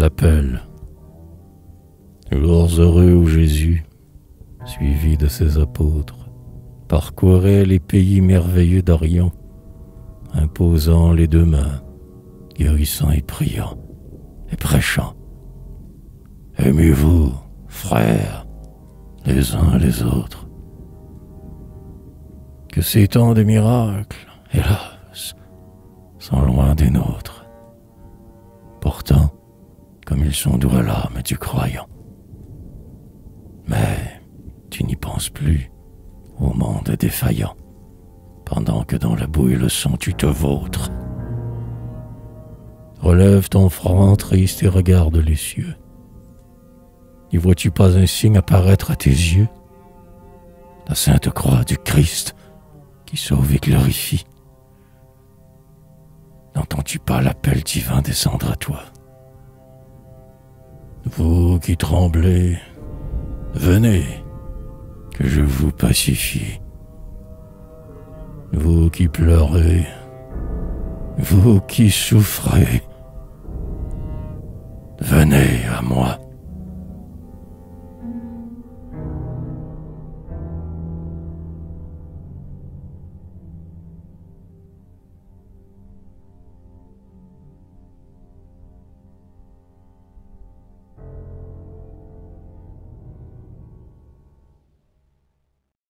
L'appel. Jours heureux où Jésus, suivi de ses apôtres, parcourait les pays merveilleux d'Orient, imposant les deux mains, guérissant et priant, et prêchant. Aimez-vous, frères, les uns les autres. Que ces temps de miracles, hélas, sont loin des nôtres. Ils sont à l'âme du croyant. Mais tu n'y penses plus au monde défaillant, pendant que dans la boue et le sang tu te vautres. Relève ton front triste et regarde les cieux. N'y vois-tu pas un signe apparaître à tes yeux? La sainte croix du Christ qui sauve et glorifie. N'entends-tu pas l'appel divin descendre à toi? Vous qui tremblez, venez, que je vous pacifie. Vous qui pleurez, vous qui souffrez, venez à moi.